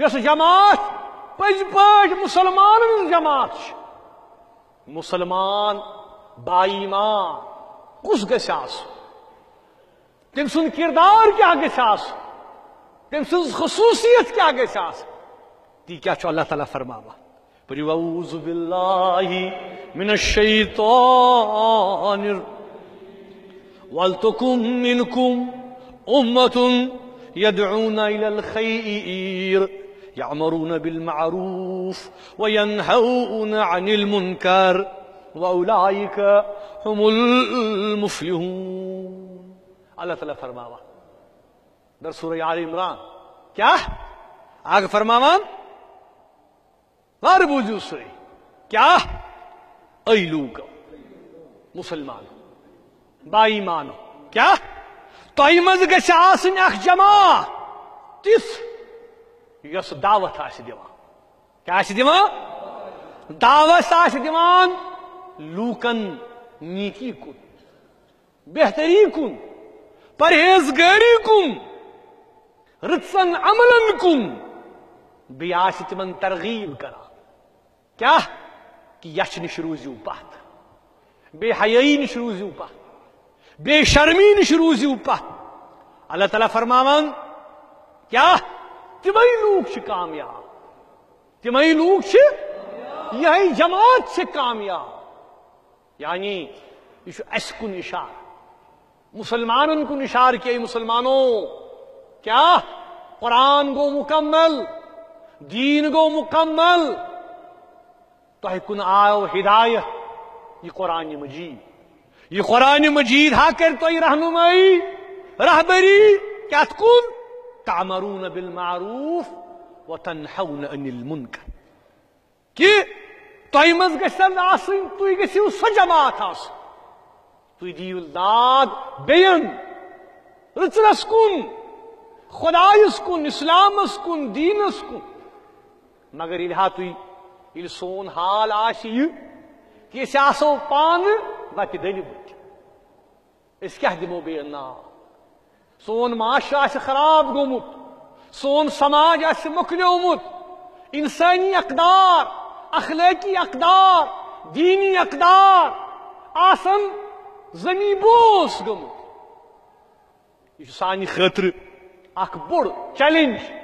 یس جماعت پز پاٹ مسلمان جماعت چھ مسلمان بائیمان کس گس آس تم سن کردار کیا گس آس تم سن خصوصیت کیا گس آس تی کیا چھو اللہ تعالیٰ فرماوا پری اعوذ باللہ من الشیطان ولتکم منکم امت يدعون الى الخير يعمرون بالمعروف وينهون عن المنكر وأولئك هم المفلحون. اللہ تعالیٰ فرماوا در سورہ آل عمران. کیا؟ آگے فرماوان؟ وار بوجو سوری کیا؟ ای لوگ مسلمان. بائی مانو کیا؟ تہ مز گھ آسن اخ جماعت تس یس دعوت آس دِوان۔ کیا آس دِوان؟ دعوت آس دِوان لوکن نیکی کن، بہتری کن، پرہیزگاری کن رتسن عملن کن۔ بیٚیہِ آسہِ تِمن ترغیب کران۔ کیا کہ یچھ نش روزیو پتھ۔ بے حیائی نش روزیو پتھ۔ بے شرمی نش روزیو پتھ۔ اللہ تعالیٰ فرماوان کیا تمے لوگ کامیاب۔ تمے لوگ یہی جماعت چھ کامیاب۔ یعنی یہ اس کن اشار مسلمانن کن اشار کیا مسلمانوں۔ کیا؟ قرآن گو مکمل، دین گو مکمل۔ تہ کن آو ہدایت۔ یہ قرآن مجید۔ یہ قرآن مجید ہا کر تو رہنمائی۔ رہبری۔ کیا کن تعمرون بالمعروف وتنحون عن المنکر کہ تہ مز گژھن آسن تھی گژھو سو جماعت آس. تھی دیو داد بین. رچنس کن خدایس کن اسلامس کن دینس کن مگر یہ تھی یل سون حال آس یہ کہ اس آسو پان وتہ دل بت اس کیا دمو بے نا؟ سون معاشرہ آس خراب گومت، سون سماج آس مکلیومت انسانی اقدار، اخلاقی اقدار، دینی اقدار آسن زنی بوس گومت۔ یہ سانی خاطر اخ بوڑ چیلنج۔